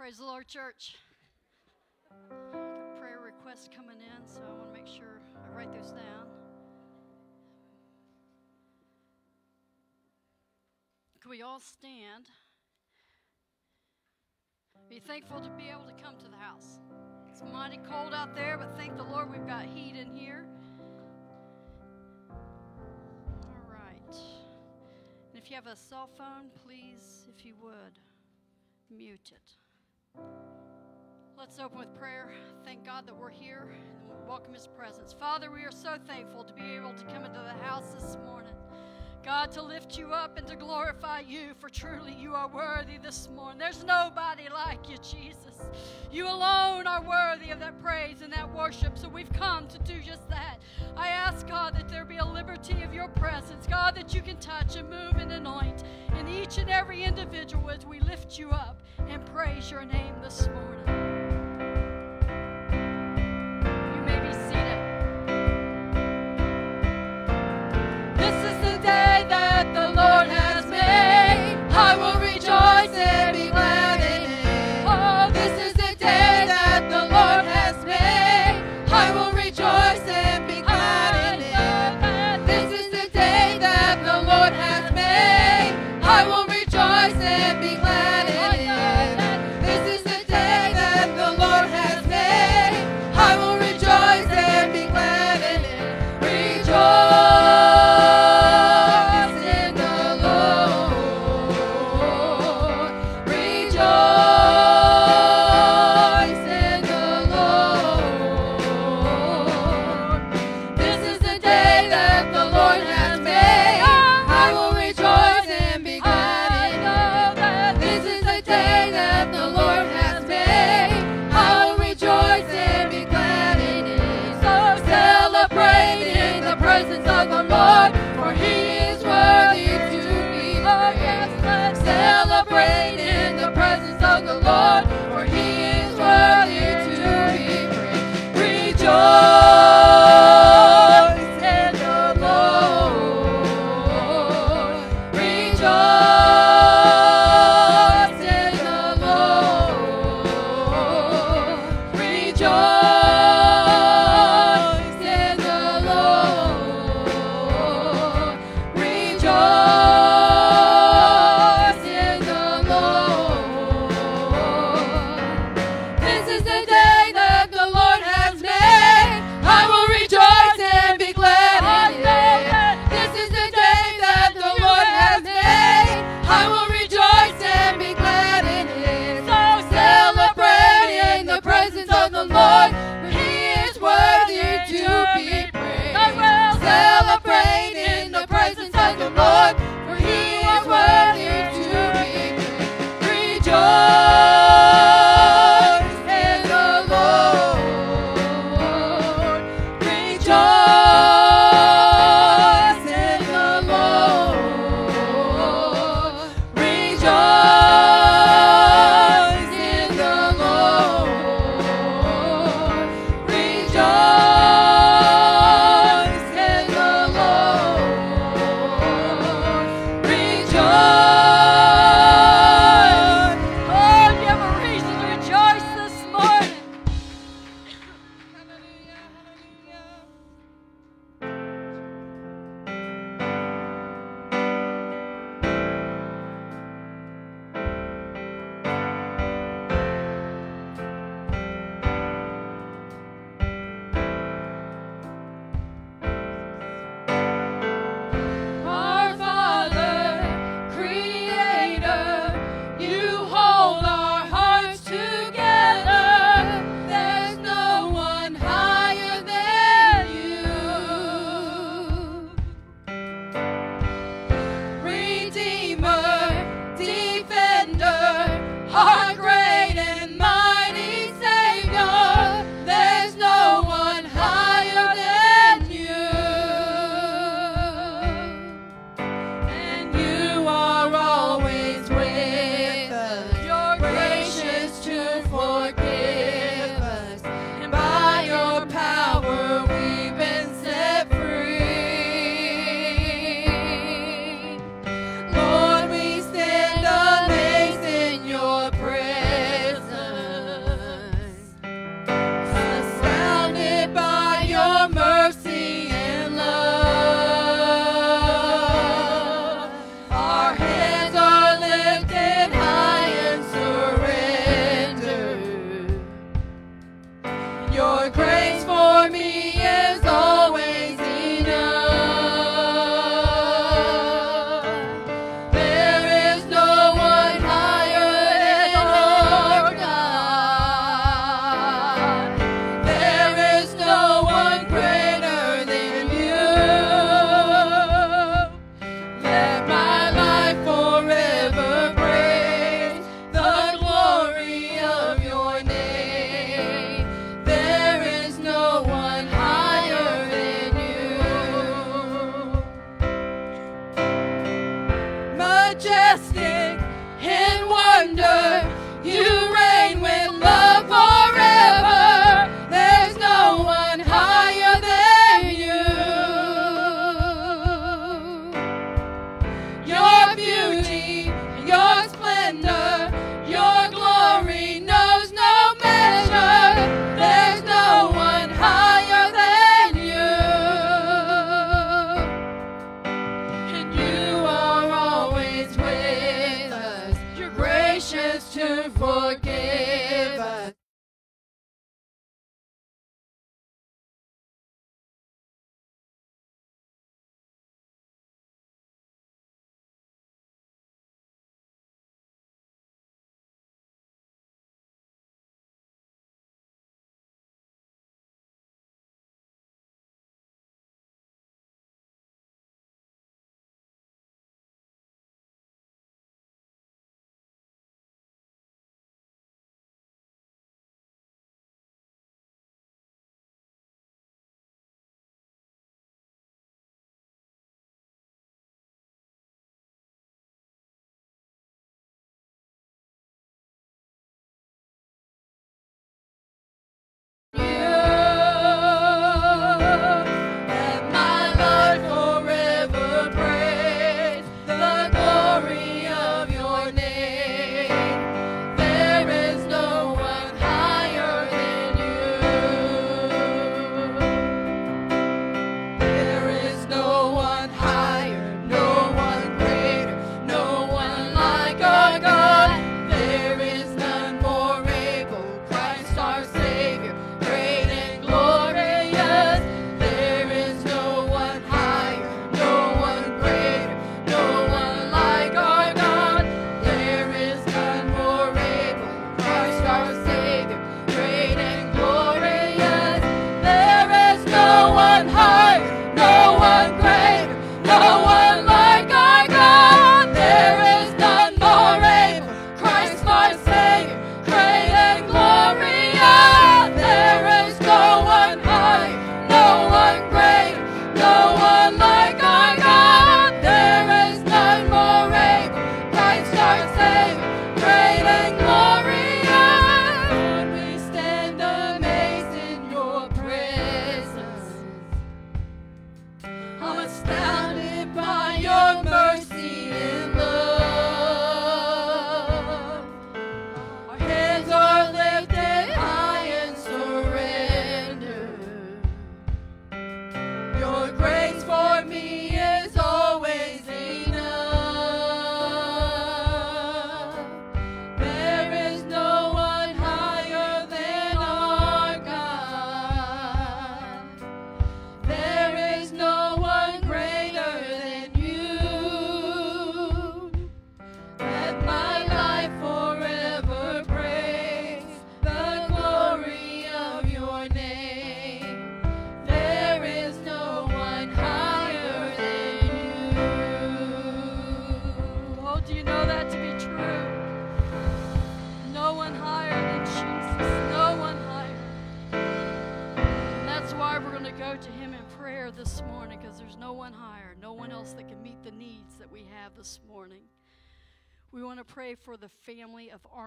Praise the Lord, church. Prayer requests coming in, so I want to make sure I write those down. Can we all stand? Be thankful to be able to come to the house. It's mighty cold out there, but thank the Lord we've got heat in here. All right. And if you have a cell phone, please, if you would, mute it. Let's open with prayer. Thank God that we're here and welcome His presence. Father, we are so thankful to be able to come into the house this morning. God, to lift you up and to glorify you, for truly you are worthy this morning. There's nobody like you, Jesus. You alone are worthy of that praise and that worship, so we've come to do just that. I ask, God, that there be a liberty of your presence, God, that you can touch and move and anoint in each and every individual as we lift you up and praise your name this morning.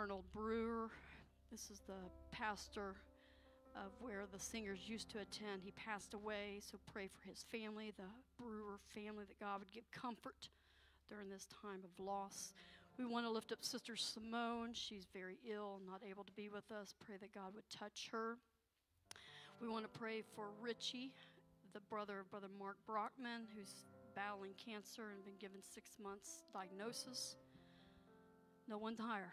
Arnold Brewer. This is the pastor of where the singers used to attend. He passed away, so pray for his family, the Brewer family, that God would give comfort during this time of loss. We want to lift up Sister Simone. She's very ill, not able to be with us. Pray that God would touch her. We want to pray for Richie, the brother of Brother Mark Brockman, who's battling cancer and been given six months diagnosis. No one's higher.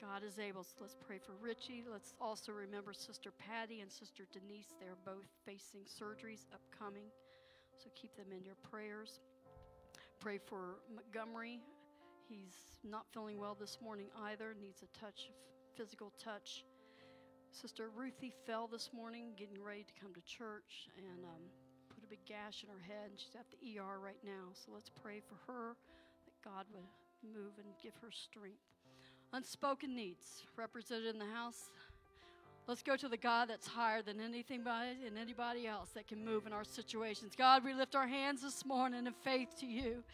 God is able. So let's pray for Richie. Let's also remember Sister Patty and Sister Denise. They're both facing surgeries upcoming. So keep them in your prayers. Pray for Montgomery. He's not feeling well this morning either, needs a touch of physical touch. Sister Ruthie fell this morning getting ready to come to church and um, put a big gash in her head, and she's at the ER right now. So let's pray for her that God would move and give her strength. Unspoken needs represented in the house. Let's go to the God that's higher than anything and anybody else that can move in our situations. God, we lift our hands this morning in faith to you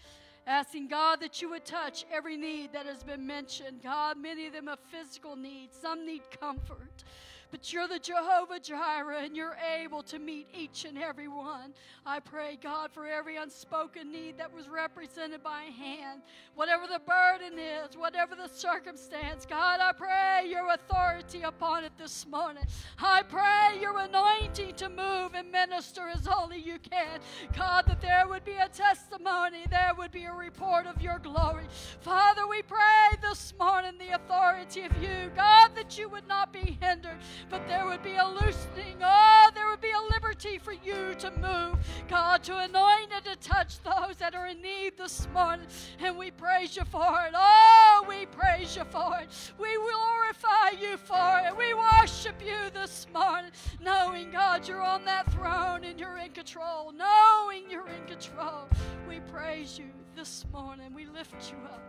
asking God that you would touch every need that has been mentioned. God, many of them have physical needs, some need comfort. But you're the Jehovah Jireh, and you're able to meet each and every one. I pray, God, for every unspoken need that was represented by hand. Whatever the burden is, whatever the circumstance, God, I pray your authority upon it this morning. I pray your anointing to move and minister as only you can. God, that there would be a testimony, there would be a report of your glory. Father, we pray this morning the authority of you, God, that you would not be hindered but there would be a loosening. Oh, there would be a liberty for you to move, God, to anoint and to touch those that are in need this morning. And we praise you for it. Oh, we praise you for it. We glorify you for it. We worship you this morning, knowing, God, you're on that throne and you're in control. Knowing you're in control. We praise you this morning. We lift you up.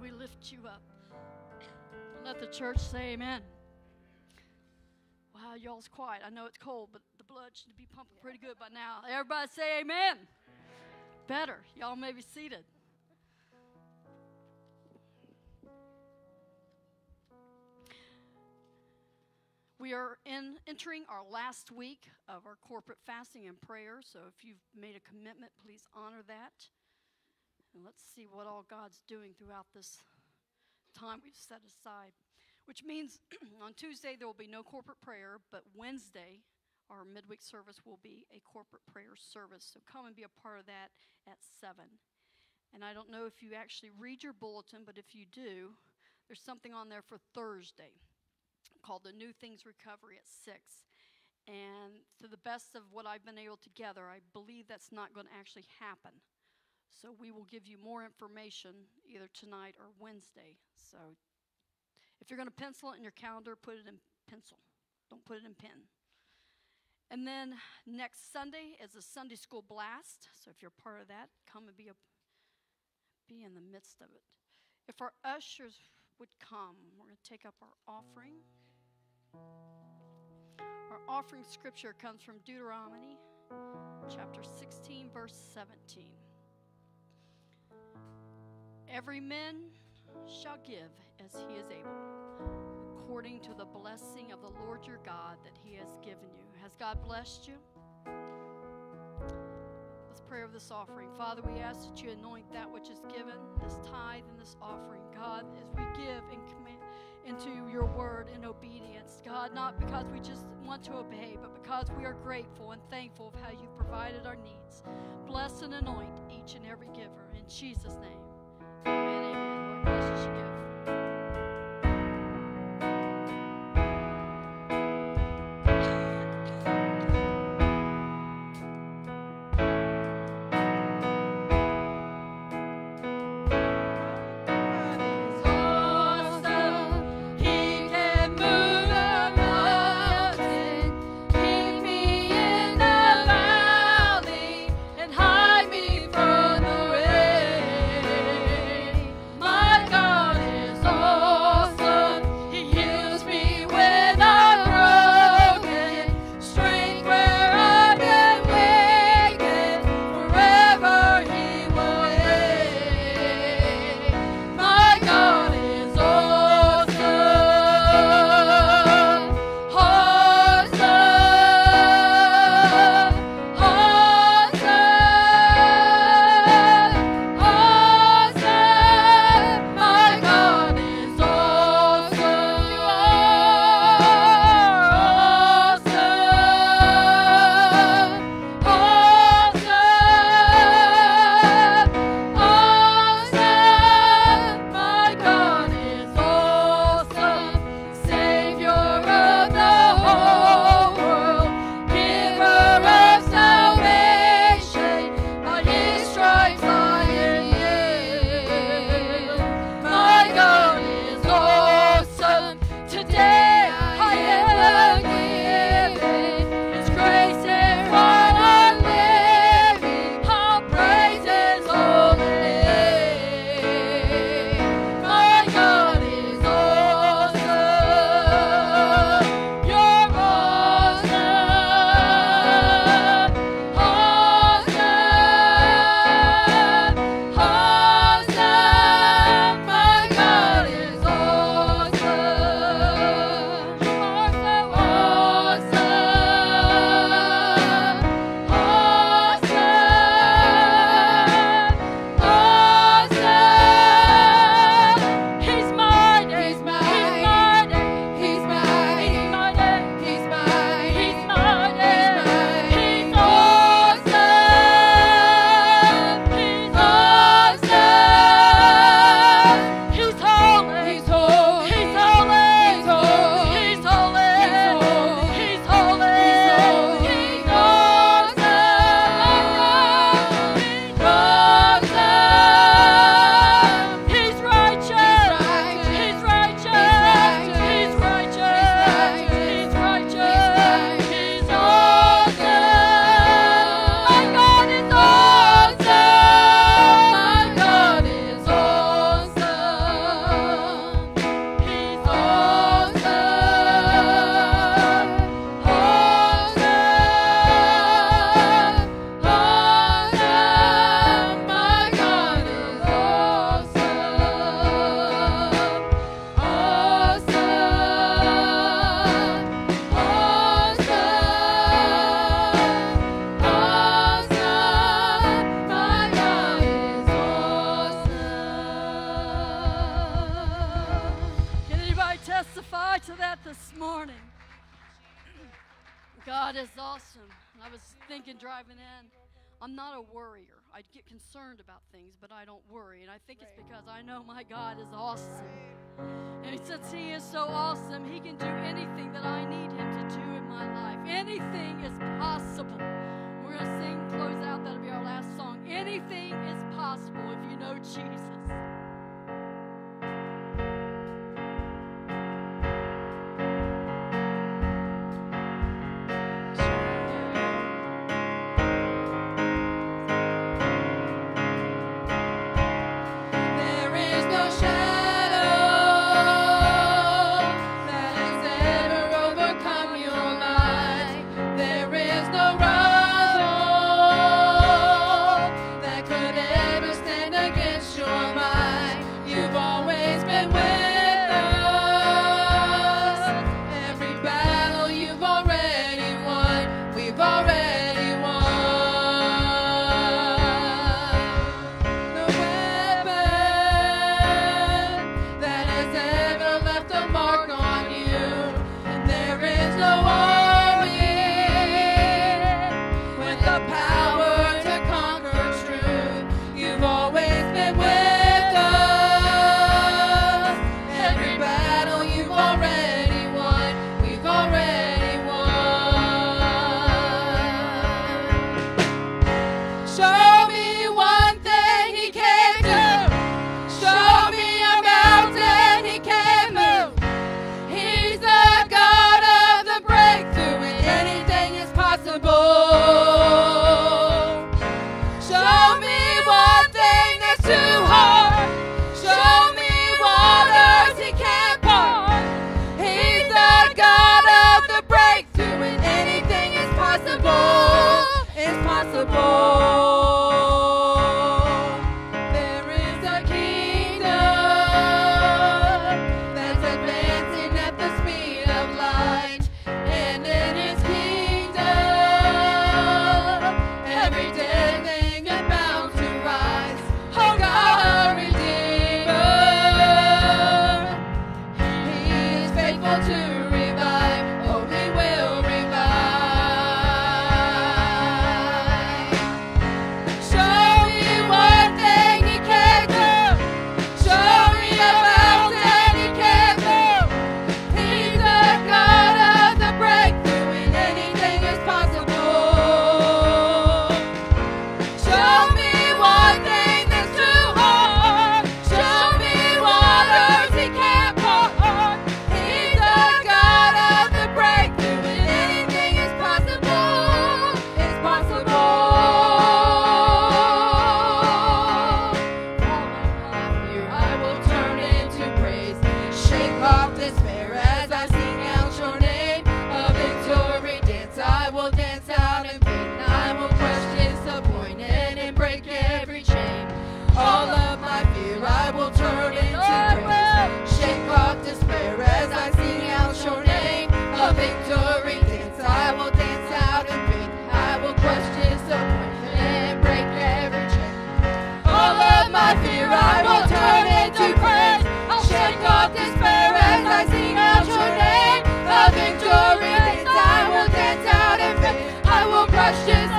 We lift you up. Let the church say amen. Wow, y'all's quiet. I know it's cold, but the blood should be pumping pretty good by now. Everybody say amen. Better. Y'all may be seated. We are in entering our last week of our corporate fasting and prayer. So if you've made a commitment, please honor that. And let's see what all God's doing throughout this time we've set aside which means on Tuesday there will be no corporate prayer, but Wednesday our midweek service will be a corporate prayer service. So come and be a part of that at 7. And I don't know if you actually read your bulletin, but if you do, there's something on there for Thursday called the New Things Recovery at 6. And to the best of what I've been able to gather, I believe that's not going to actually happen. So we will give you more information either tonight or Wednesday. So if you're going to pencil it in your calendar, put it in pencil. Don't put it in pen. And then next Sunday is a Sunday school blast. So if you're part of that, come and be a be in the midst of it. If our ushers would come, we're going to take up our offering. Our offering scripture comes from Deuteronomy chapter 16 verse 17. Every man shall give as he is able, according to the blessing of the Lord your God that he has given you. Has God blessed you? Let's pray over this offering. Father, we ask that you anoint that which is given, this tithe and this offering. God, as we give and commit into your word in obedience. God, not because we just want to obey, but because we are grateful and thankful of how you've provided our needs. Bless and anoint each and every giver. In Jesus' name. Amen. Amen. Lord, bless you.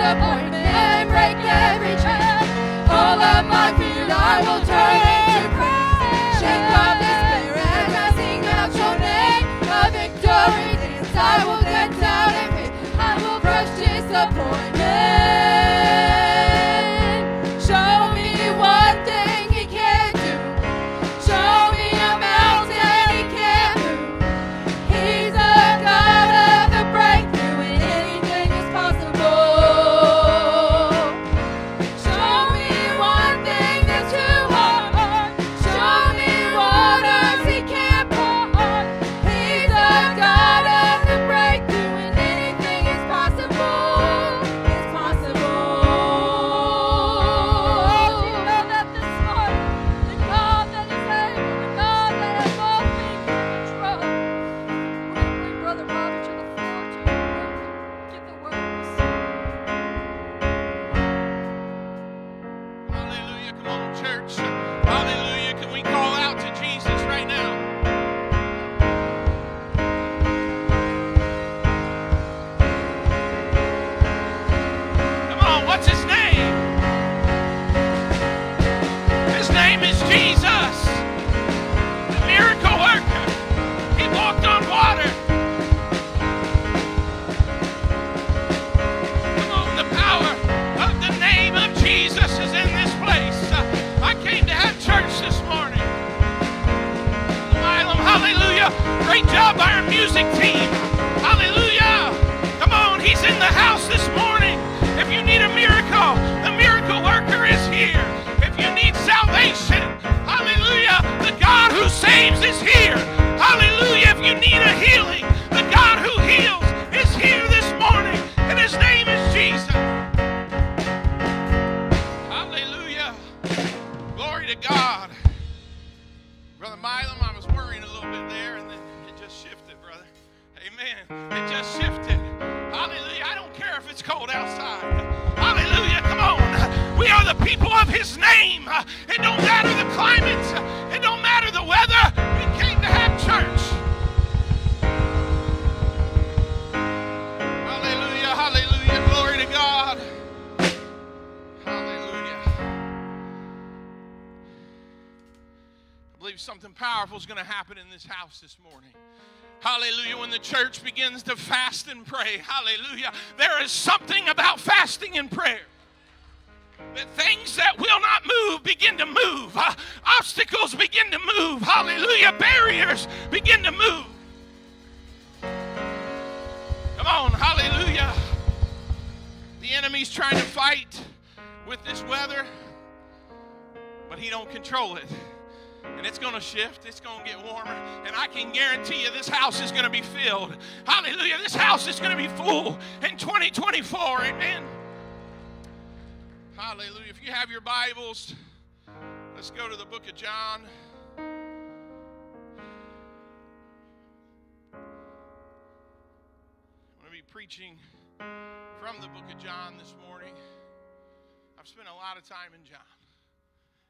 disappointment break every chain. All of my fear I will turn. Church begins to fast and pray, hallelujah, there is something about fasting and prayer. That things that will not move begin to move. Uh, obstacles begin to move. Hallelujah. Barriers begin to move. Come on. Hallelujah. The enemy's trying to fight with this weather, but he don't control it and it's going to shift. It's going to get warmer. And I can guarantee you this house is going to be filled. Hallelujah. This house is going to be full in 2024. Amen. Hallelujah. If you have your Bibles, let's go to the book of John. I'm going to be preaching from the book of John this morning. I've spent a lot of time in John.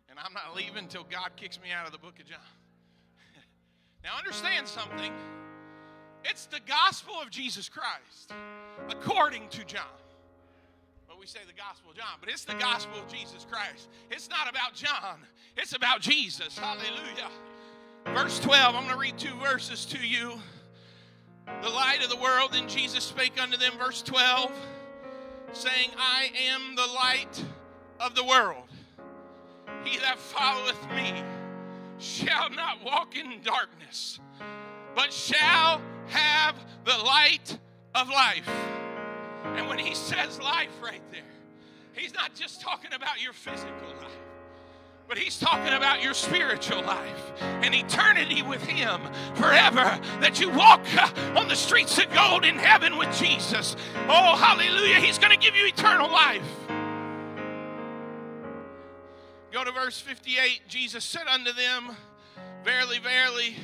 And I'm not leaving until God kicks me out of the book of John. now, understand something. It's the gospel of Jesus Christ, according to John. But we say the gospel of John, but it's the gospel of Jesus Christ. It's not about John, it's about Jesus. Hallelujah. Verse 12, I'm going to read two verses to you. The light of the world, and Jesus spake unto them, verse 12, saying, I am the light of the world. He that followeth me shall not walk in darkness, but shall have the light of life. And when he says life right there, he's not just talking about your physical life. But he's talking about your spiritual life and eternity with him forever. That you walk uh, on the streets of gold in heaven with Jesus. Oh, hallelujah. He's going to give you eternal life. Go to verse 58. Jesus said unto them, Verily, verily,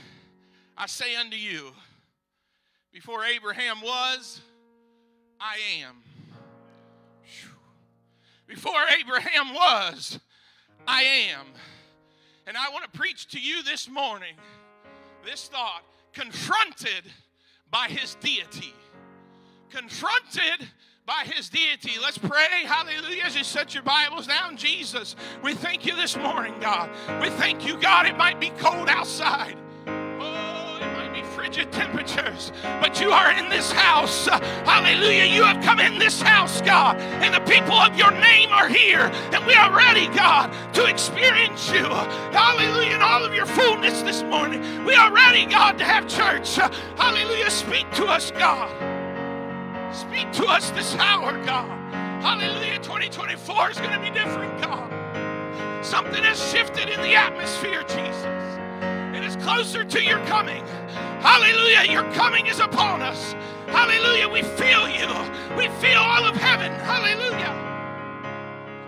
I say unto you, before Abraham was, I am. Before Abraham was, I am. And I want to preach to you this morning this thought confronted by his deity. Confronted by his deity. Let's pray. Hallelujah. As you set your Bibles down, Jesus, we thank you this morning, God. We thank you, God. It might be cold outside. Oh, it might be frigid temperatures, but you are in this house. Hallelujah. You have come in this house, God, and the people of your name are here, and we are ready, God, to experience you. Hallelujah. In all of your fullness this morning. We are ready, God, to have church. Hallelujah. Speak to us, God. Speak to us this hour, God. Hallelujah. 2024 is going to be different, God. Something has shifted in the atmosphere, Jesus. It is closer to your coming. Hallelujah. Your coming is upon us. Hallelujah. We feel you. We feel all of heaven. Hallelujah.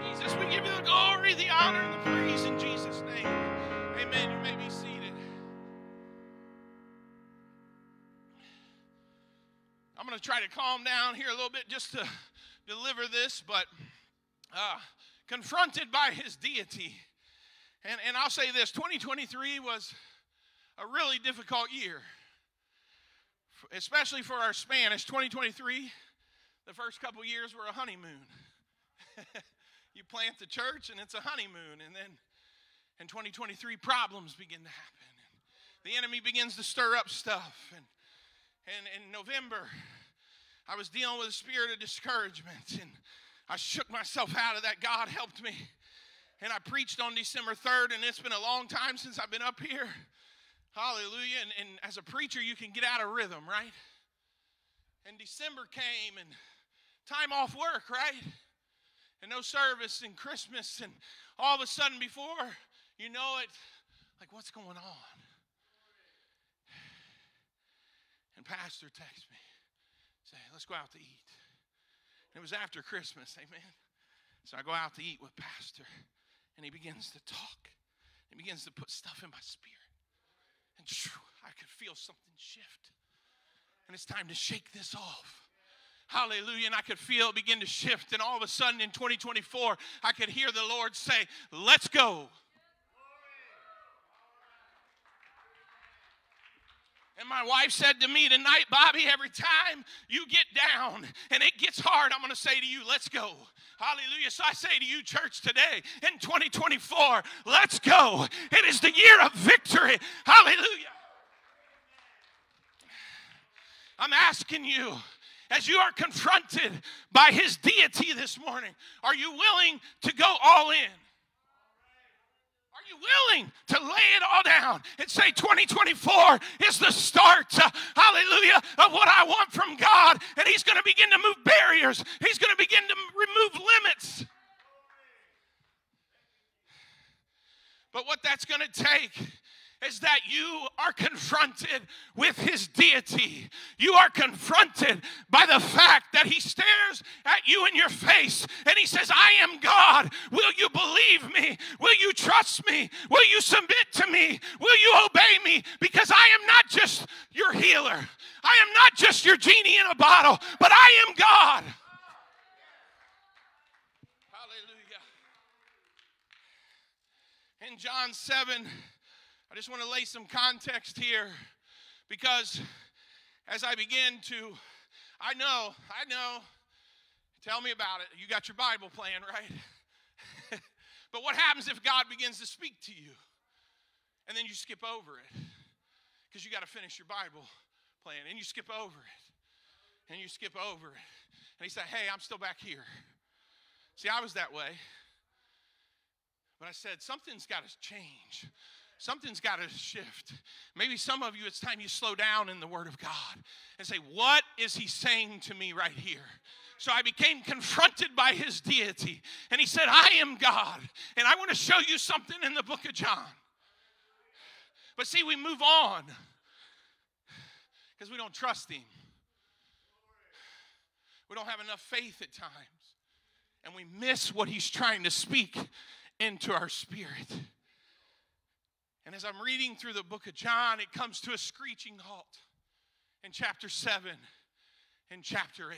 Jesus, we give you the glory, the honor, and the praise in Jesus' name. Amen. You may be going to try to calm down here a little bit just to deliver this, but uh, confronted by his deity. And, and I'll say this 2023 was a really difficult year, especially for our Spanish. 2023, the first couple years were a honeymoon. you plant the church and it's a honeymoon, and then in 2023, problems begin to happen. The enemy begins to stir up stuff. And, and in November, I was dealing with a spirit of discouragement, and I shook myself out of that. God helped me. And I preached on December 3rd, and it's been a long time since I've been up here. Hallelujah. And, and as a preacher, you can get out of rhythm, right? And December came, and time off work, right? And no service, and Christmas, and all of a sudden, before you know it, like, what's going on? And Pastor texts me, say, let's go out to eat. And it was after Christmas, amen. So I go out to eat with Pastor, and he begins to talk. He begins to put stuff in my spirit. And I could feel something shift. And it's time to shake this off. Hallelujah. And I could feel it begin to shift. And all of a sudden in 2024, I could hear the Lord say, Let's go. And my wife said to me tonight, Bobby, every time you get down and it gets hard, I'm going to say to you, let's go. Hallelujah. So I say to you, church, today in 2024, let's go. It is the year of victory. Hallelujah. I'm asking you, as you are confronted by his deity this morning, are you willing to go all in? You willing to lay it all down and say 2024 is the start, uh, hallelujah, of what I want from God? And He's going to begin to move barriers, He's going to begin to remove limits. But what that's going to take is that you are confronted with his deity. You are confronted by the fact that he stares at you in your face and he says, I am God. Will you believe me? Will you trust me? Will you submit to me? Will you obey me? Because I am not just your healer, I am not just your genie in a bottle, but I am God. Hallelujah. In John 7, I just want to lay some context here because as I begin to, I know, I know, tell me about it. You got your Bible plan, right? but what happens if God begins to speak to you and then you skip over it? Because you got to finish your Bible plan and you skip over it and you skip over it. And he said, Hey, I'm still back here. See, I was that way. But I said, Something's got to change something's got to shift. Maybe some of you, it's time you slow down in the Word of God and say, What is He saying to me right here? So I became confronted by His deity. And He said, I am God. And I want to show you something in the book of John. But see, we move on because we don't trust Him. We don't have enough faith at times. And we miss what He's trying to speak into our spirit. And as I'm reading through the book of John, it comes to a screeching halt in chapter 7 and chapter 8.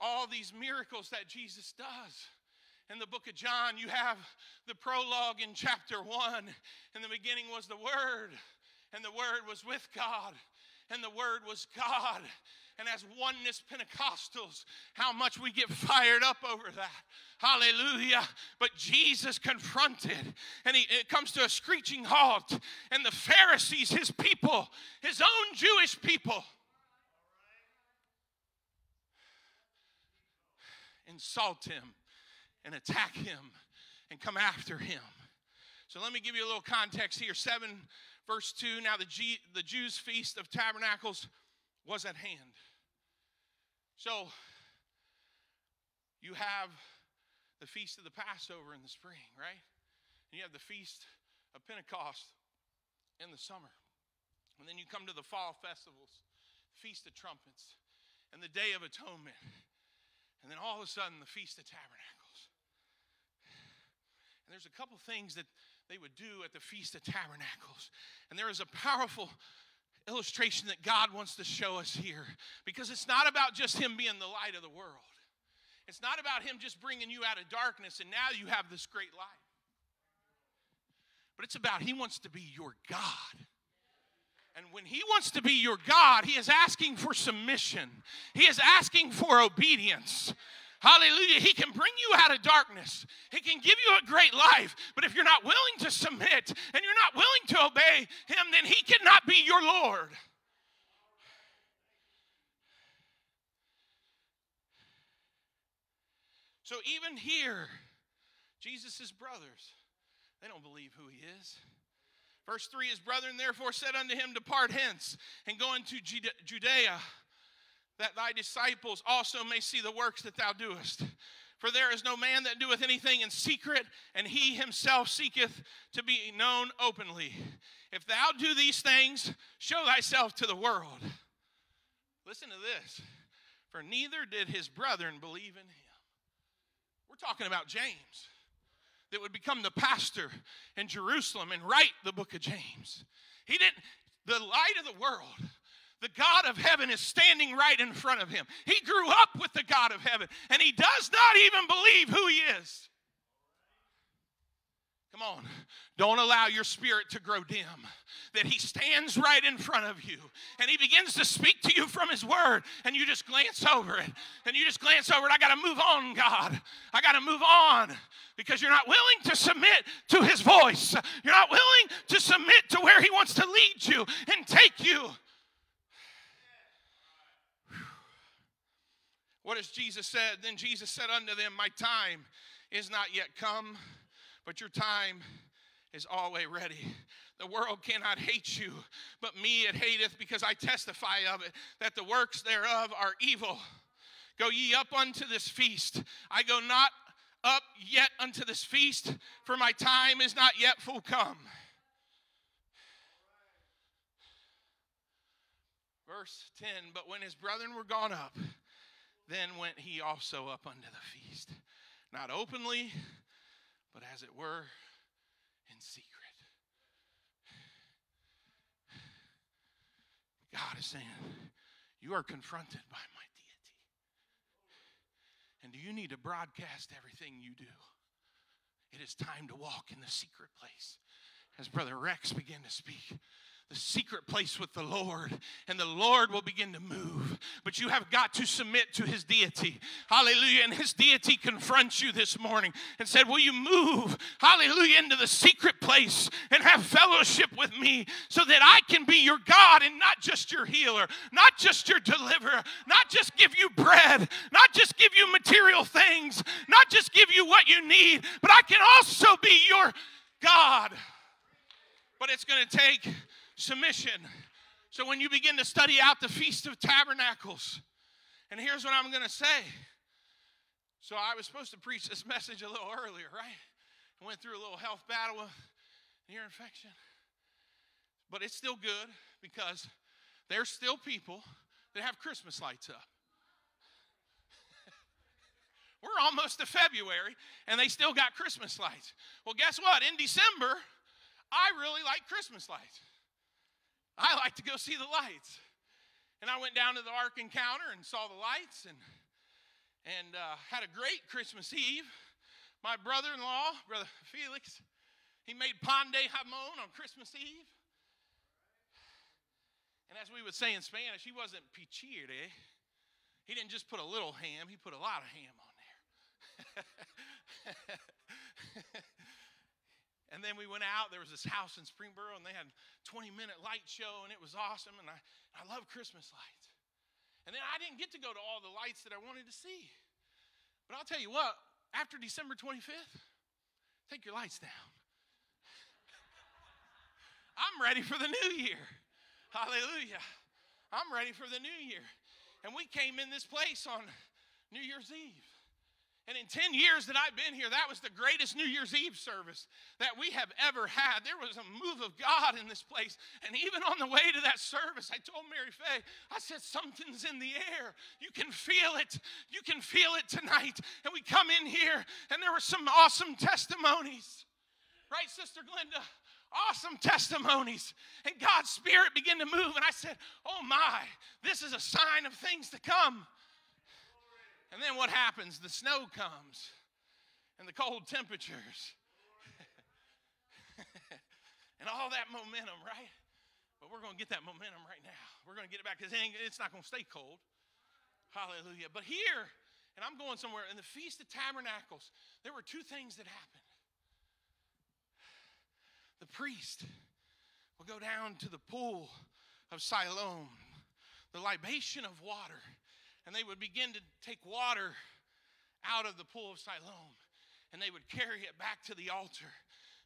All these miracles that Jesus does. In the book of John, you have the prologue in chapter 1. In the beginning was the Word, and the Word was with God, and the Word was God and as oneness Pentecostals, how much we get fired up over that. Hallelujah. But Jesus confronted, and he, it comes to a screeching halt. And the Pharisees, his people, his own Jewish people, insult him and attack him and come after him. So let me give you a little context here. 7 verse 2 Now the, G, the Jews' feast of tabernacles was at hand. So, you have the feast of the Passover in the spring, right? And you have the feast of Pentecost in the summer. And then you come to the fall festivals, Feast of Trumpets, and the Day of Atonement. And then all of a sudden, the Feast of Tabernacles. And there's a couple things that they would do at the Feast of Tabernacles. And there is a powerful illustration that God wants to show us here because it's not about just Him being the light of the world. It's not about Him just bringing you out of darkness and now you have this great light. But it's about He wants to be your God. And when He wants to be your God, He is asking for submission, He is asking for obedience. Hallelujah. He can bring you out of darkness. He can give you a great life. But if you're not willing to submit and you're not willing to obey Him, then He cannot be your Lord. So even here, Jesus' brothers, they don't believe who He is. Verse 3 His brethren therefore said unto him, Depart hence and go into Judea that thy disciples also may see the works that thou doest. For there is no man that doeth anything in secret, and he himself seeketh to be known openly. If thou do these things, show thyself to the world. Listen to this. For neither did his brethren believe in him. We're talking about James that would become the pastor in Jerusalem and write the book of James. He didn't, the light of the world, the God of heaven is standing right in front of him. He grew up with the God of heaven and he does not even believe who he is. Come on. Don't allow your spirit to grow dim. That he stands right in front of you and he begins to speak to you from his word, and you just glance over it. And you just glance over it. I got to move on, God. I got to move on because you're not willing to submit to his voice. You're not willing to submit to where he wants to lead you and take you. What has Jesus said? Then Jesus said unto them, My time is not yet come but your time is always ready. The world cannot hate you, but me it hateth because I testify of it that the works thereof are evil. Go ye up unto this feast. I go not up yet unto this feast, for my time is not yet full come. Verse 10 But when his brethren were gone up, then went he also up unto the feast, not openly, but as it were, in secret. God is saying, You are confronted by my deity. And do you need to broadcast everything you do? It is time to walk in the secret place. As Brother Rex began to speak, the secret place with the Lord, and the Lord will begin to move. But you have got to submit to His deity. Hallelujah. And His deity confronts you this morning and said, Will you move, hallelujah, into the secret place and have fellowship with me so that I can be your God and not just your healer, not just your deliverer, not just give you bread, not just give you material things, not just give you what you need, but I can also be your God. But it's going to take submission. So when you begin to study out the Feast of Tabernacles, and here's what I'm going to say. So I was supposed to preach this message a little earlier, right? I went through a little health battle with ear infection. But it's still good because there's still people that have Christmas lights up. We're almost to February and they still got Christmas lights. Well, guess what? In December, I really like Christmas lights. I like to go see the lights. And I went down to the Ark Encounter and saw the lights and, and uh, had a great Christmas Eve. My brother in law, Brother Felix, he made pan de jamon on Christmas Eve. And as we would say in Spanish, he wasn't pichire. He didn't just put a little ham, he put a lot of ham on there. And then we went out. There was this house in Springboro, and they had 20 minute light show, and it was awesome. And I, I love Christmas lights. And then I didn't get to go to all the lights that I wanted to see. But I'll tell you what, after December 25th, take your lights down. I'm ready for the new year. Hallelujah. I'm ready for the new year. And we came in this place on New Year's Eve. And in 10 years that I've been here, that was the greatest New Year's Eve service that we have ever had. There was a move of God in this place. And even on the way to that service, I told Mary Faye, I said, something's in the air. You can feel it. You can feel it tonight. And we come in here, and there were some awesome testimonies. Right, Sister Glenda? Awesome testimonies. And God's Spirit began to move. And I said, Oh my, this is a sign of things to come. And then what happens? The snow comes and the cold temperatures and all that momentum, right? But we're going to get that momentum right now. We're going to get it back because it's not going to stay cold. Hallelujah. But here, and I'm going somewhere, in the Feast of Tabernacles, there were two things that happened. The priest will go down to the pool of Siloam, the libation of water and they would begin to take water out of the pool of Siloam and they would carry it back to the altar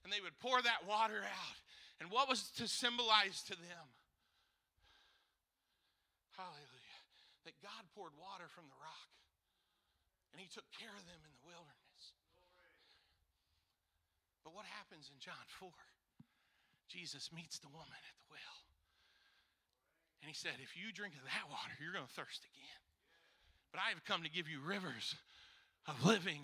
and they would pour that water out. And what was to symbolize to them? Hallelujah. That God poured water from the rock and he took care of them in the wilderness. But what happens in John 4? Jesus meets the woman at the well. And he said, If you drink of that water, you're going to thirst again. But I have come to give you rivers of living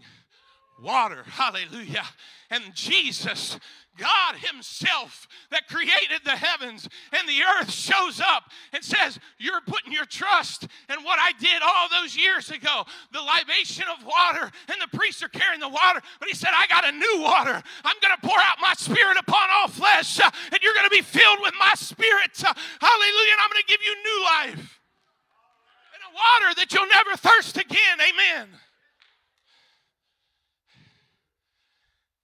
water. Hallelujah. And Jesus, God Himself, that created the heavens and the earth, shows up and says, You're putting your trust in what I did all those years ago the libation of water, and the priests are carrying the water. But He said, I got a new water. I'm going to pour out my spirit upon all flesh, and you're going to be filled with my spirit. Hallelujah. And I'm going to give you new life. And water that you'll never thirst again. Amen.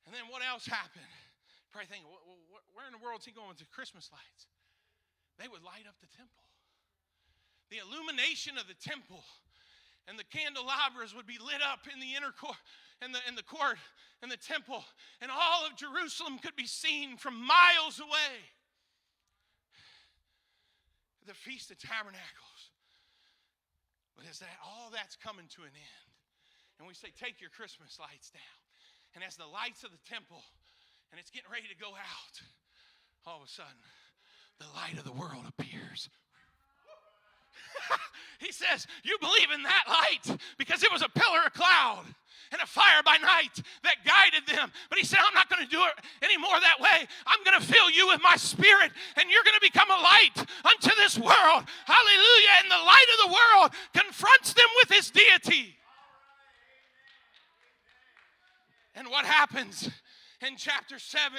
And then what else happened? Probably thinking, where in the world is he going to Christmas lights? They would light up the temple. The illumination of the temple and the candelabras would be lit up in the inner court, in the, in the court, in the temple, and all of Jerusalem could be seen from miles away. The Feast of Tabernacles. But is that all that's coming to an end? And we say, take your Christmas lights down and as the lights of the temple and it's getting ready to go out, all of a sudden, the light of the world appears. he says, You believe in that light because it was a pillar of cloud and a fire by night that guided them. But he said, I'm not going to do it anymore that way. I'm going to fill you with my spirit, and you're going to become a light unto this world. Hallelujah. And the light of the world confronts them with his deity. And what happens? In chapter 7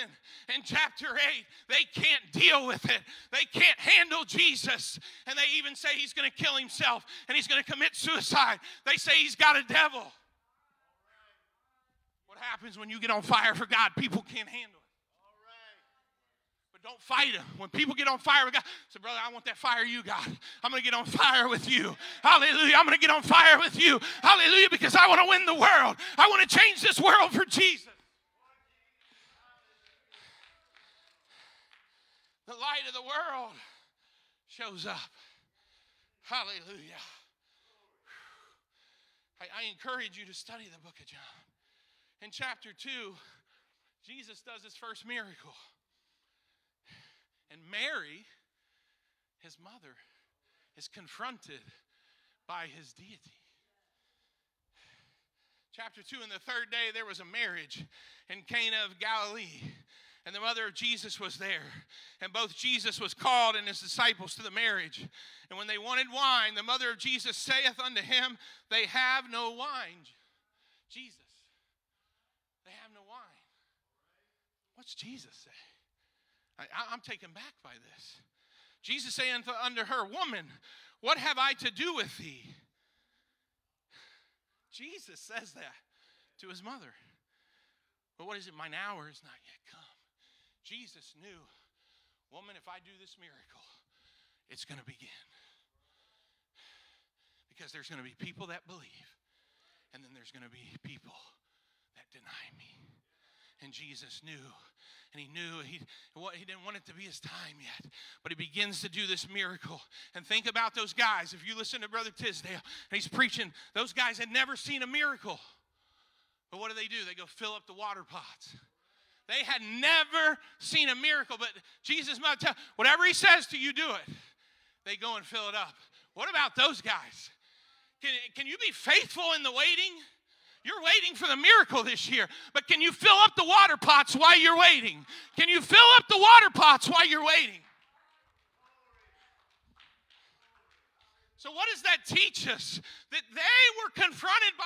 and chapter 8, they can't deal with it. They can't handle Jesus. And they even say he's going to kill himself and he's going to commit suicide. They say he's got a devil. What happens when you get on fire for God? People can't handle it. But don't fight them. When people get on fire with God, say, brother, I want that fire you got. I'm going to get on fire with you. Hallelujah. I'm going to get on fire with you. Hallelujah. Because I want to win the world. I want to change this world for Jesus. The light of the world shows up. Hallelujah. I, I encourage you to study the book of John. In chapter 2, Jesus does his first miracle. And Mary, his mother, is confronted by his deity. Chapter 2 In the third day, there was a marriage in Cana of Galilee, and the mother of Jesus was there. And both Jesus was called and his disciples to the marriage. And when they wanted wine, the mother of Jesus saith unto him, They have no wine. Jesus, they have no wine. What's Jesus say? I, am taken back by this. Jesus saying unto her, Woman, what have I to do with thee? Jesus says that to his mother. But what is it? Mine hour is not yet come. Jesus knew, Woman, if I do this miracle, it's going to begin. Because there's going to be people that believe, and then there's going to be people that deny me. And Jesus knew and he knew he, he didn't want it to be his time yet. But he begins to do this miracle. And think about those guys. If you listen to Brother Tisdale, and he's preaching, those guys had never seen a miracle. But what do they do? They go fill up the water pots. They had never seen a miracle, but Jesus might tell, whatever he says to you, do it. They go and fill it up. What about those guys? Can, can you be faithful in the waiting? You're waiting for the miracle this year, but can you fill up the water pots while you're waiting? Can you fill up the water pots while you're waiting? So, what does that teach us? That they were confronted by.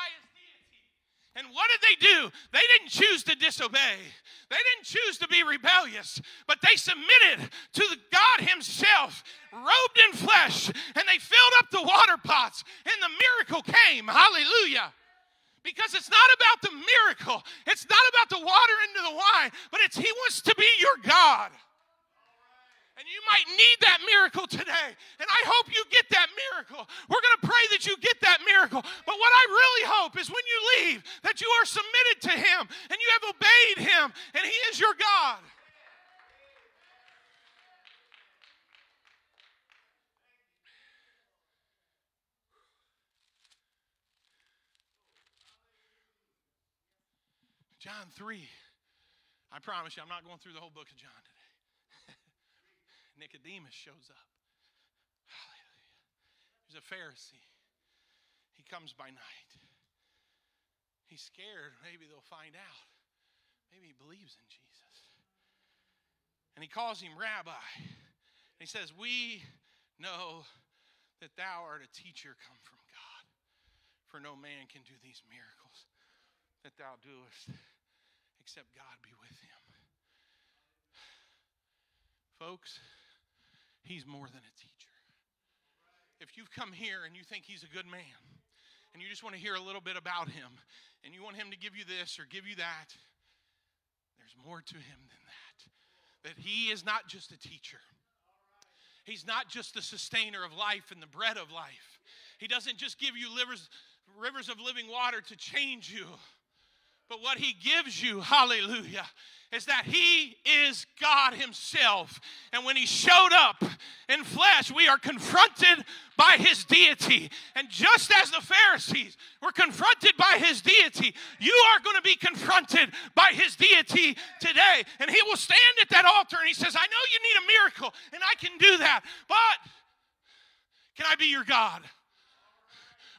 And what did they do? They didn't choose to disobey, they didn't choose to be rebellious, but they submitted to the God Himself, robed in flesh, and they filled up the water pots, and the miracle came. Hallelujah. Because it's not about the miracle, it's not about the water into the wine, but it's He wants to be your God. And you might need that miracle today. And I hope you get that miracle. We're going to pray that you get that miracle. But what I really hope is when you leave, that you are submitted to Him and you have obeyed Him, and He is your God. John 3. I promise you, I'm not going through the whole book of John today. Nicodemus shows up. There's a Pharisee. He comes by night. He's scared. Maybe they'll find out. Maybe he believes in Jesus. And he calls him rabbi. And he says, We know that thou art a teacher come from God. For no man can do these miracles that thou doest except God be with him. Folks, he's more than a teacher. If you've come here and you think he's a good man, and you just want to hear a little bit about him, and you want him to give you this or give you that, there's more to him than that. That he is not just a teacher, he's not just the sustainer of life and the bread of life. He doesn't just give you livers, rivers of living water to change you, but what he gives you, hallelujah, is that he is God himself. And when he showed up in flesh, we are confronted by his deity. And just as the Pharisees were confronted by his deity, you are going to be confronted by his deity today. And he will stand at that altar and he says, I know you need a miracle, and I can do that, but can I be your God?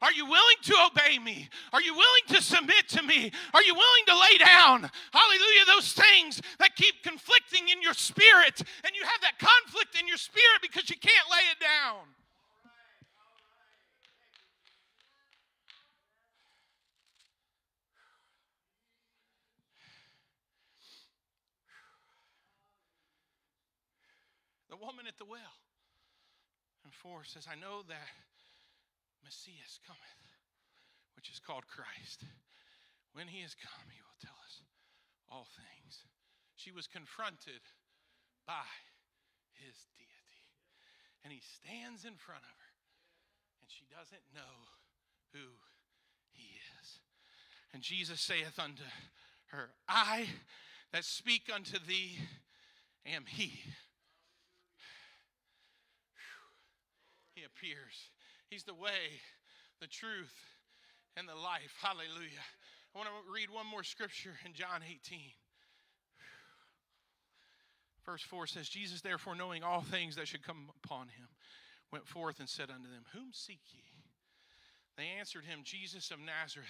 Are you willing to obey me? Are you willing to submit to me? Are you willing to lay down, hallelujah, those things that keep conflicting in your spirit? And you have that conflict in your spirit because you can't lay it down. The woman at the well and 4 says, I know that Messiah cometh, which is called Christ. When he is come, he will tell us all things. She was confronted by his deity. And he stands in front of her, and she doesn't know who he is. And Jesus saith unto her, I that speak unto thee am he. He appears He's the way, the truth, and the life. Hallelujah. I want to read one more scripture in John 18. Verse 4 says, Jesus, therefore, knowing all things that should come upon him, went forth and said unto them, Whom seek ye? They answered him, Jesus of Nazareth.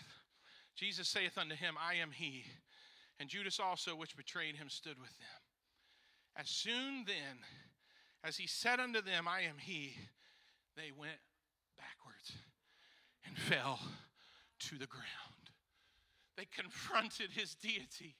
Jesus saith unto him, I am he. And Judas also, which betrayed him, stood with them. As soon then as he said unto them, I am he, they went backwards and fell to the ground. They confronted his deity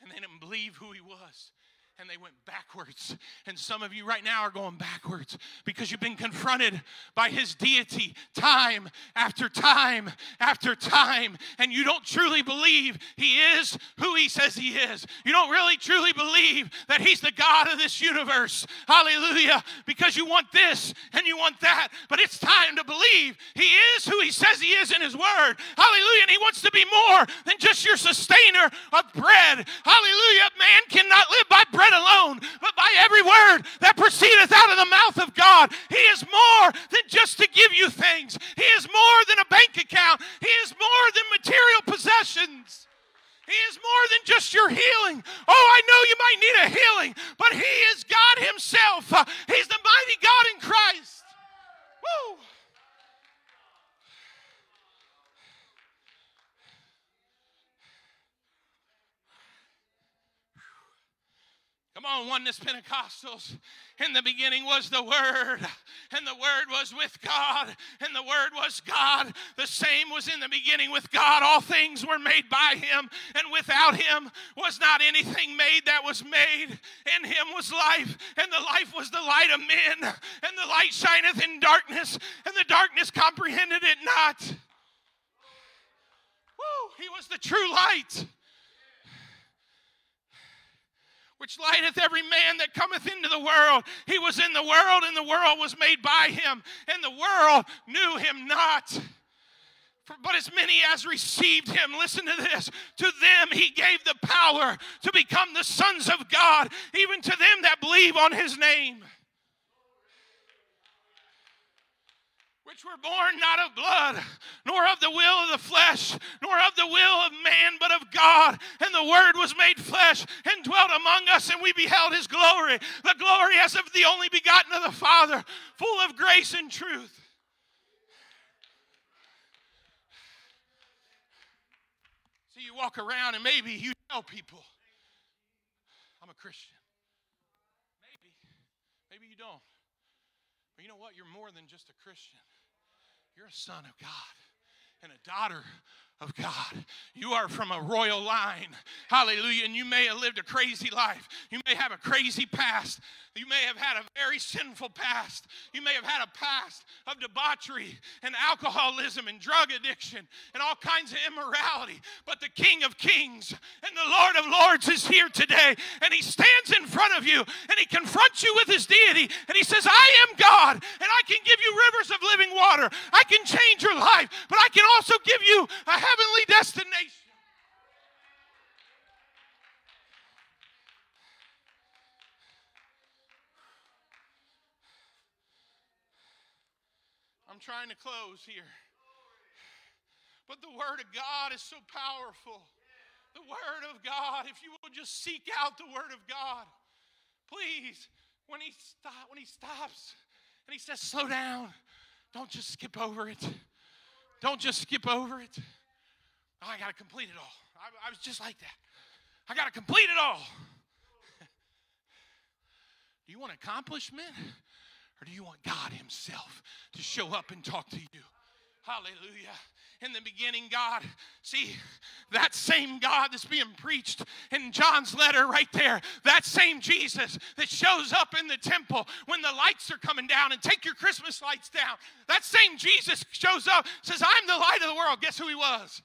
and they didn't believe who he was and they went backwards. And some of you right now are going backwards because you've been confronted by his deity time after time after time, and you don't truly believe he is who he says he is. You don't really truly believe that he's the God of this universe. Hallelujah. Because you want this and you want that, but it's time to believe he is who he says he is in his word. Hallelujah. And he wants to be more than just your sustainer of bread. Hallelujah. Man cannot live by bread bread alone, but by every word that proceedeth out of the mouth of God. He is more than just to give you things, He is more than a bank account, He is more than material possessions. He is more than just your healing. Oh, I know you might need a healing, but He is God Himself. He's the mighty God in Christ. Woo! Come on, Oneness Pentecostals. In the beginning was the Word, and the Word was with God, and the Word was God. The same was in the beginning with God. All things were made by Him, and without Him was not anything made that was made. In Him was life, and the life was the light of men, and the light shineth in darkness, and the darkness comprehended it not. Woo, he was the true light which lighteth every man that cometh into the world. He was in the world, and the world was made by him, and the world knew him not. But as many as received him, listen to this, to them he gave the power to become the sons of God, even to them that believe on his name. which were born not of blood, nor of the will of the flesh, nor of the will of man, but of God. And the Word was made flesh and dwelt among us, and we beheld his glory, the glory as of the only begotten of the Father, full of grace and truth. So you walk around and maybe you tell people, I'm a Christian. Maybe, maybe you don't. But you know what? You're more than just a Christian you're a son of God and a daughter of God. You are from a royal line. Hallelujah. And you may have lived a crazy life. You may have a crazy past. You may have had a very sinful past. You may have had a past of debauchery and alcoholism and drug addiction and all kinds of immorality. But the King of Kings and the Lord of Lords is here today. And he stands in front of you and he confronts you with his deity. And he says, I am God and I can give you rivers of living water. I can change your life, but I can also give you a heavenly destination. I'm trying to close here. But the Word of God is so powerful. The Word of God, if you will just seek out the Word of God, please, when He, stop, when he stops and He says, slow down, don't just skip over it. Don't just skip over it. Oh, I got to complete it all. I, I was just like that. I got to complete it all. do you want accomplishment or do you want God Himself to show up and talk to you? Hallelujah in the beginning, God. See, that same God that's being preached in John's letter right there, that same Jesus that shows up in the temple when the lights are coming down and take your Christmas lights down, that same Jesus shows up, says, I'm the light of the world. Guess who he was?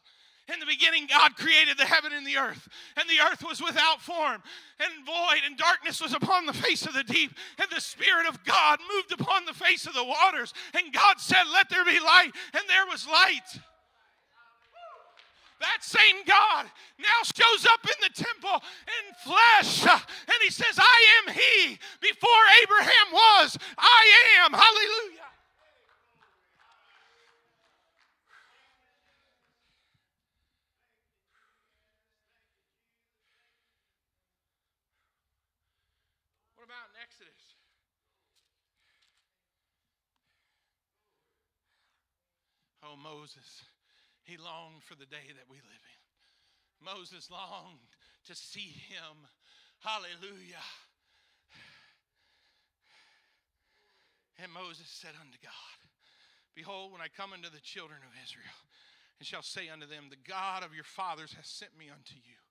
In the beginning, God created the heaven and the earth, and the earth was without form and void, and darkness was upon the face of the deep, and the Spirit of God moved upon the face of the waters. And God said, Let there be light, and there was light. That same God now shows up in the temple in flesh, and he says, I am he. Before Abraham was, I am. Hallelujah. What about in Exodus? Moses. He longed for the day that we live in. Moses longed to see him. Hallelujah. And Moses said unto God, Behold, when I come unto the children of Israel, and shall say unto them, The God of your fathers has sent me unto you.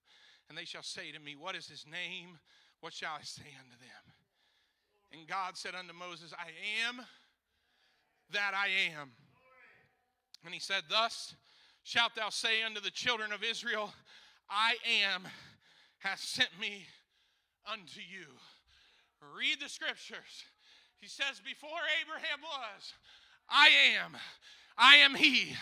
And they shall say to me, What is his name? What shall I say unto them? And God said unto Moses, I am that I am. And he said, Thus shalt thou say unto the children of Israel, I am has sent me unto you. Read the scriptures. He says, Before Abraham was, I am. I am he.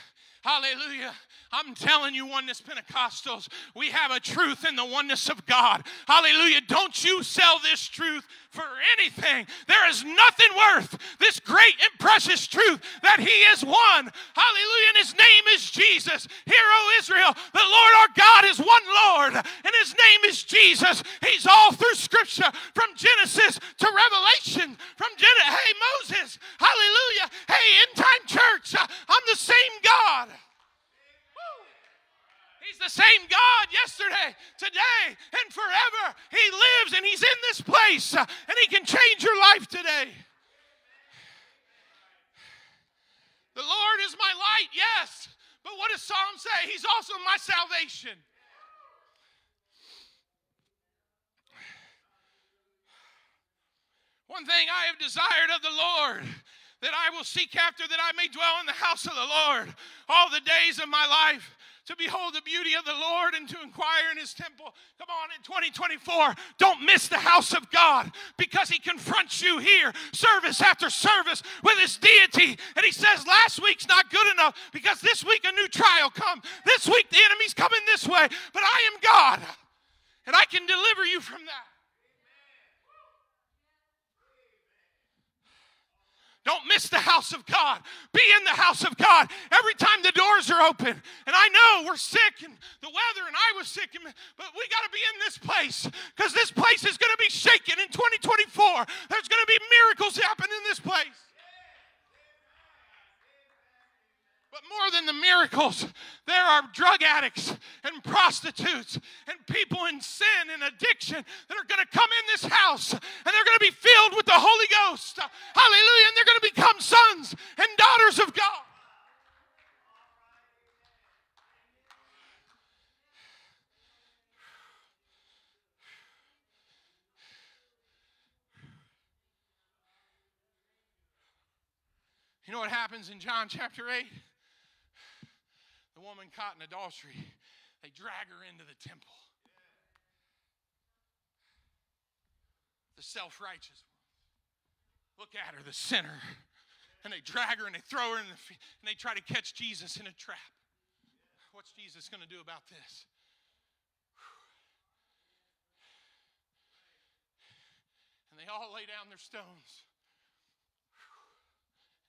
Hallelujah. I'm telling you, Oneness Pentecostals, we have a truth in the oneness of God. Hallelujah. Don't you sell this truth for anything. There is nothing worth this great and precious truth that He is one. Hallelujah. And His name is Jesus. Hear, O Israel, the Lord our God is one Lord, and His name is Jesus. He's all through Scripture from Genesis to Revelation. From Genesis, hey, Moses, hallelujah. Hey, end time church, I'm the same God. He's the same God yesterday, today, and forever. He lives and He's in this place, and He can change your life today. The Lord is my light, yes. But what does Psalm say? He's also my salvation. One thing I have desired of the Lord that I will seek after, that I may dwell in the house of the Lord all the days of my life to behold the beauty of the Lord and to inquire in his temple. Come on, in 2024, don't miss the house of God because he confronts you here, service after service, with his deity. And he says, Last week's not good enough because this week a new trial come. This week the enemy's coming this way, but I am God and I can deliver you from that. Don't miss the house of God. Be in the house of God every time the doors are open. And I know we're sick and the weather, and I was sick, but we got to be in this place because this place is going to be shaken in 2024. There's going to be miracles happen in this place. But more than the miracles, there are drug addicts and prostitutes and people in sin and addiction that are going to come in this house and they're going to be filled with the Holy Ghost. Hallelujah. And they're going to become sons and daughters of God. You know what happens in John chapter 8? The woman caught in adultery, they drag her into the temple. The self righteous. Look at her, the sinner. And they drag her and they throw her in the feet and they try to catch Jesus in a trap. What's Jesus going to do about this? And they all lay down their stones.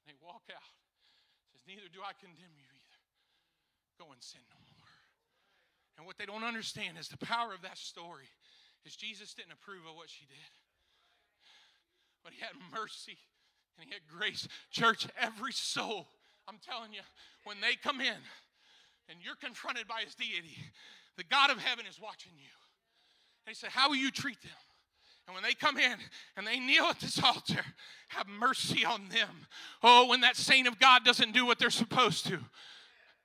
And they walk out. Says, Neither do I condemn you go and sin no more. And what they don't understand is the power of that story is Jesus didn't approve of what she did. But he had mercy and he had grace. Church, every soul, I'm telling you, when they come in and you're confronted by his deity, the God of heaven is watching you. And he said, How will you treat them? And when they come in and they kneel at this altar, have mercy on them. Oh, when that saint of God doesn't do what they're supposed to,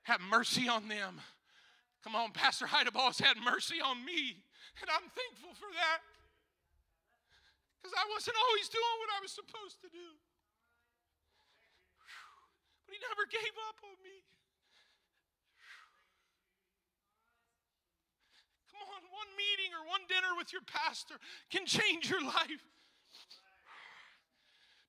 have mercy on them. Come on, Pastor Heideball's had mercy on me, and I'm thankful for that. Because I wasn't always doing what I was supposed to do. But he never gave up on me. Come on, one meeting or one dinner with your pastor can change your life.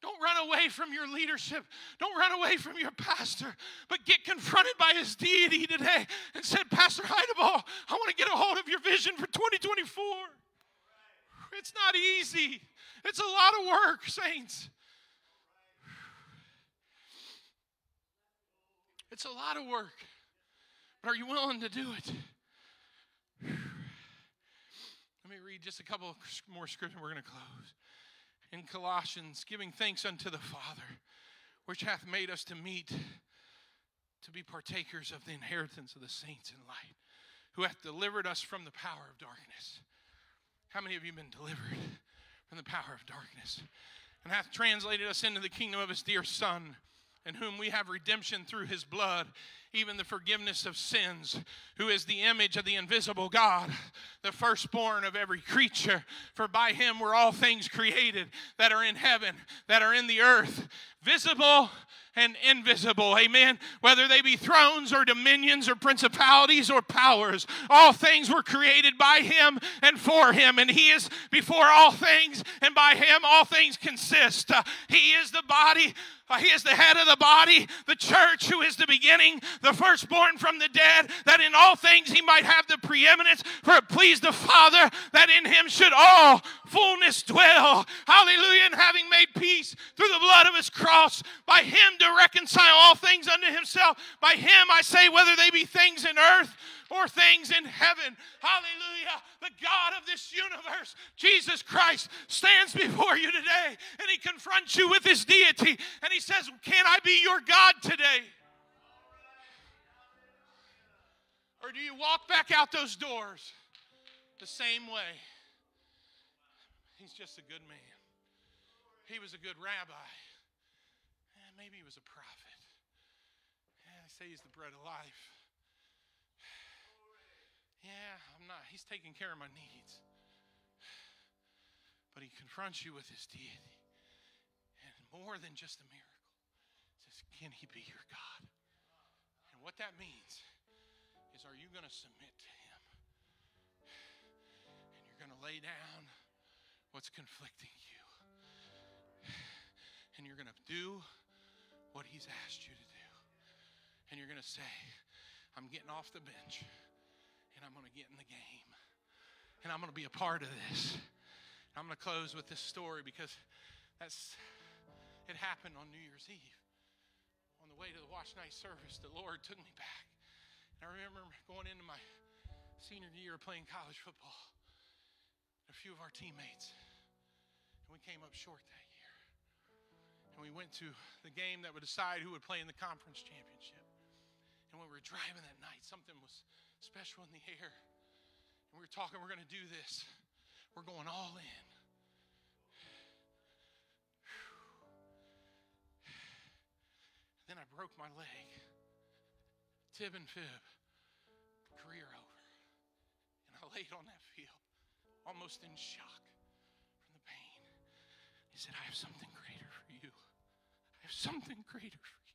Don't run away from your leadership. Don't run away from your pastor, but get confronted by his deity today and said, Pastor Heideball, I want to get a hold of your vision for 2024. It's not easy. It's a lot of work, saints. It's a lot of work. But are you willing to do it? Let me read just a couple more scriptures and we're going to close in Colossians, giving thanks unto the Father, which hath made us to meet to be partakers of the inheritance of the saints in light, who hath delivered us from the power of darkness. How many of you been delivered from the power of darkness? And hath translated us into the kingdom of his dear Son, in whom we have redemption through his blood, even the forgiveness of sins, who is the image of the invisible God, the firstborn of every creature. For by him were all things created that are in heaven, that are in the earth, visible and invisible. Amen. Whether they be thrones or dominions or principalities or powers, all things were created by him and for him. And he is before all things, and by him all things consist. Uh, he is the body uh, he is the head of the body, the church, who is the beginning, the firstborn from the dead, that in all things he might have the preeminence. For it pleased the Father that in him should all fullness dwell. Hallelujah. And having made peace through the blood of his cross, by him to reconcile all things unto himself. By him I say, whether they be things in earth or things in heaven. Hallelujah. The God of this universe, Jesus Christ, stands before you today and he confronts you with his deity and he says, Can I be your God today? Or do you walk back out those doors the same way? He's just a good man. He was a good rabbi. Maybe he was a prophet. Eh, I say he's the bread of life. Yeah, I'm not. He's taking care of my needs. But he confronts you with his deity. And more than just a miracle, says, Can he be your God? And what that means is, are you going to submit to him? And you're going to lay down what's conflicting you. And you're going to do what he's asked you to do. And you're going to say, I'm getting off the bench and I'm going to get in the game. And I'm going to be a part of this. I'm going to close with this story because that's it happened on New Year's Eve. On the way to the watch night service, the Lord took me back. And I remember going into my senior year playing college football. A few of our teammates. And we came up short that. And we went to the game that would decide who would play in the conference championship. And when we were driving that night, something was special in the air. And we were talking, we're going to do this. We're going all in. Then I broke my leg. Tib and fib, career over. And I laid on that field, almost in shock from the pain. He said, I have something greater for you. Have something greater for you.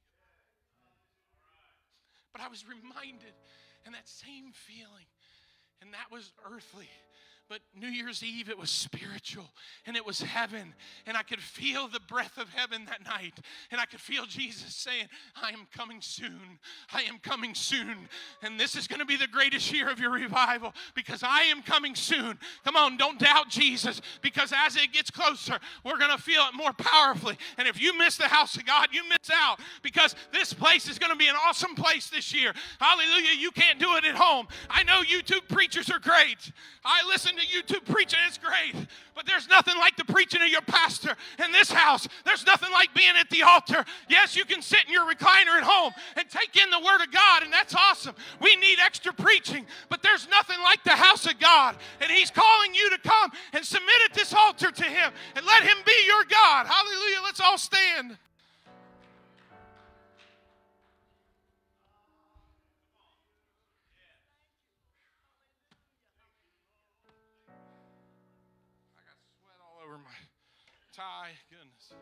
But I was reminded, and that same feeling, and that was earthly. But New Year's Eve, it was spiritual and it was heaven. And I could feel the breath of heaven that night. And I could feel Jesus saying, I am coming soon. I am coming soon. And this is going to be the greatest year of your revival because I am coming soon. Come on, don't doubt Jesus because as it gets closer, we're going to feel it more powerfully. And if you miss the house of God, you miss out because this place is going to be an awesome place this year. Hallelujah. You can't do it at home. I know YouTube preachers are great. I listen to YouTube preaching, it's great. But there's nothing like the preaching of your pastor in this house. There's nothing like being at the altar. Yes, you can sit in your recliner at home and take in the Word of God, and that's awesome. We need extra preaching, but there's nothing like the house of God. And He's calling you to come and submit at this altar to Him and let Him be your God. Hallelujah. Let's all stand. Tie. Goodness.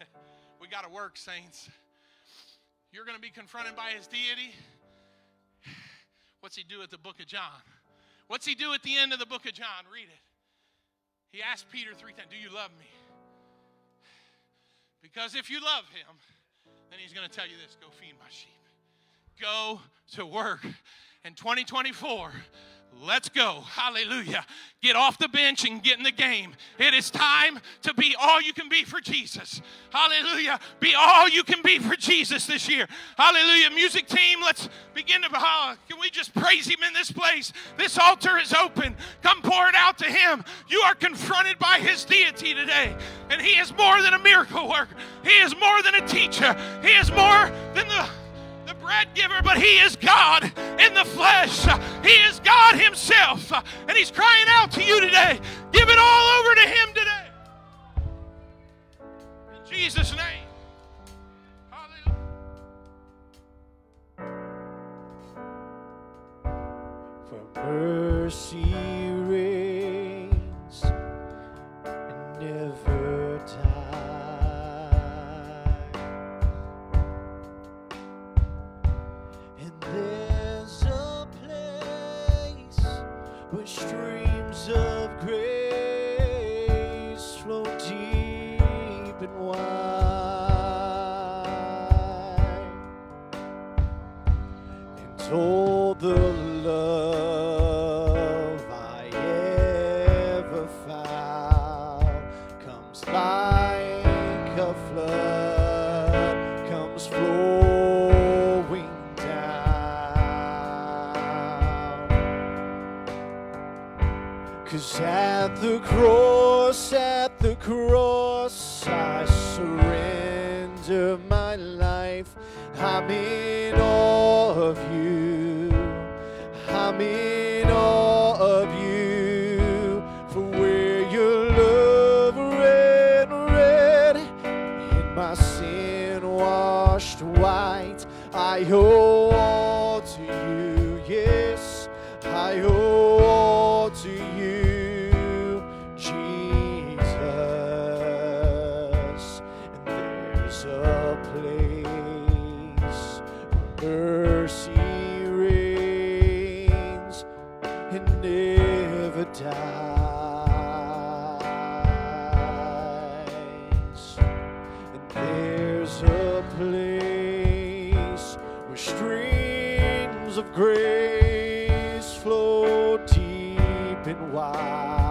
we got to work, saints. You're going to be confronted by his deity. What's he do at the book of John? What's he do at the end of the book of John? Read it. He asked Peter three times, Do you love me? Because if you love him, then he's going to tell you this go feed my sheep. Go to work. In 2024, Let's go. Hallelujah. Get off the bench and get in the game. It is time to be all you can be for Jesus. Hallelujah. Be all you can be for Jesus this year. Hallelujah. Music team, let's begin to. Uh, can we just praise Him in this place? This altar is open. Come pour it out to Him. You are confronted by His deity today, and He is more than a miracle worker, He is more than a teacher, He is more than the bread giver, but He is God in the flesh. He is God Himself. And He's crying out to you today. Give it all over to Him today. In Jesus' name. For mercy of grace flow deep and wide.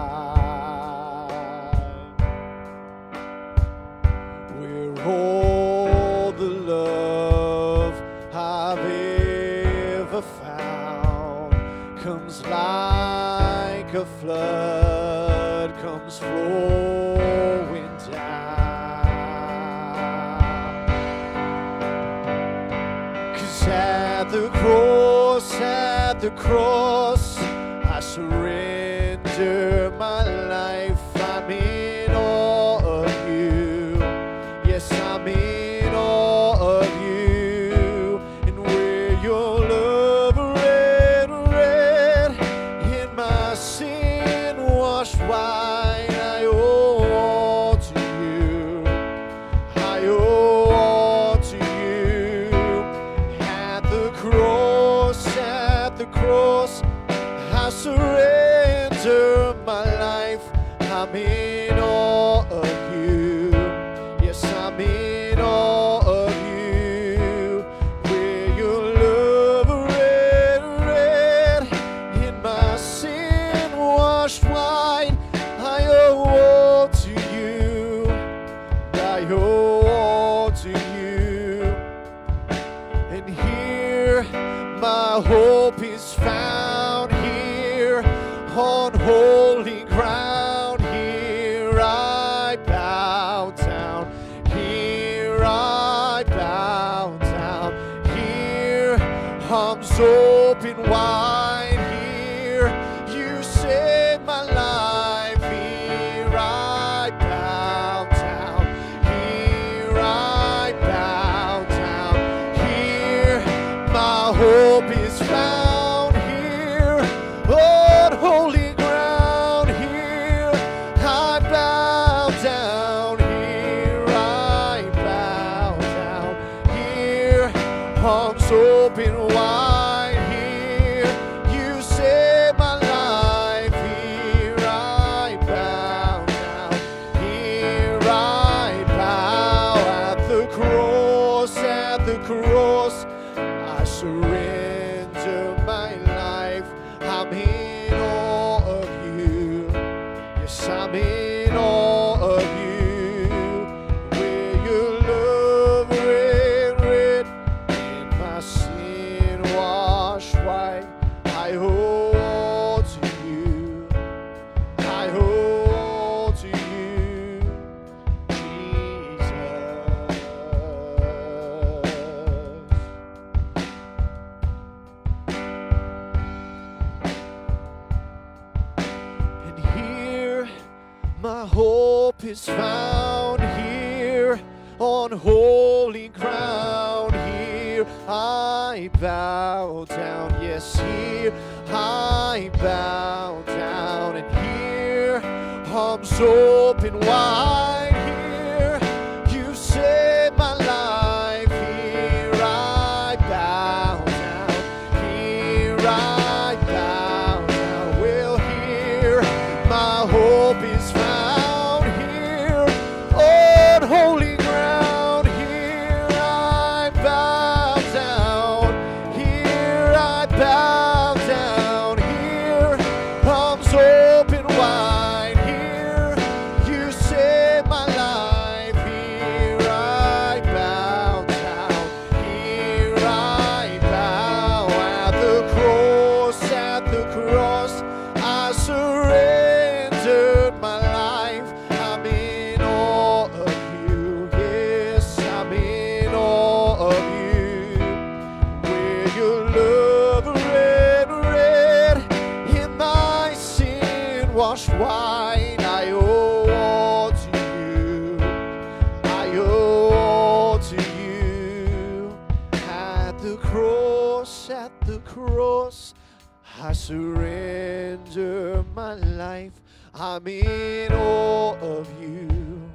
palms open wide. I surrender my life. I'm in awe of you.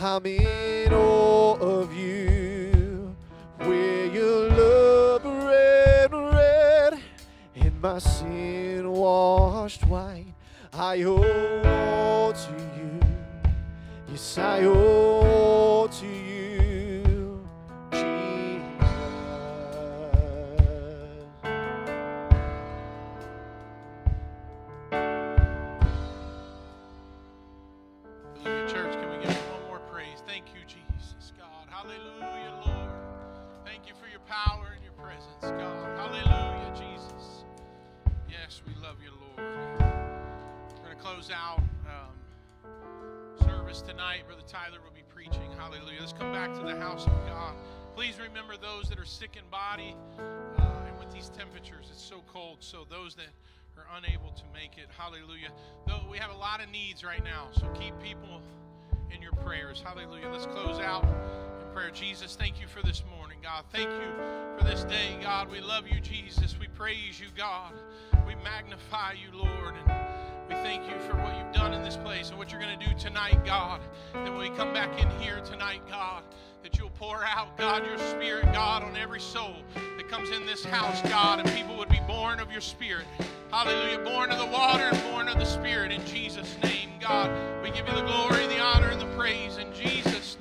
I'm in awe of you. Where your love red, red, and my sin washed white. I owe all to you. Yes, I owe all to you. Tyler will be preaching. Hallelujah. Let's come back to the house of God. Please remember those that are sick in body. Uh, and with these temperatures, it's so cold. So those that are unable to make it, hallelujah. Though we have a lot of needs right now. So keep people in your prayers. Hallelujah. Let's close out in prayer. Jesus, thank you for this morning, God. Thank you for this day, God. We love you, Jesus. We praise you, God. We magnify you, Lord. And we thank you for what you've done in this place and what you're going to do tonight, God. That when we come back in here tonight, God, that you'll pour out, God, your spirit, God, on every soul that comes in this house, God, and people would be born of your spirit. Hallelujah. Born of the water and born of the spirit in Jesus' name, God. We give you the glory, the honor, and the praise in Jesus'